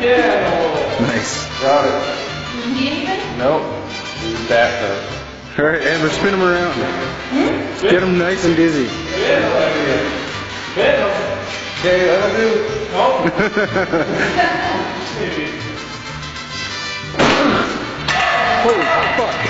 Yeah. Nice. Got it. You need anything? Nope. Use that though. All right, Amber, spin them around. Hmm? Get them nice and dizzy. Yeah. Okay, that'll do. Holy fuck.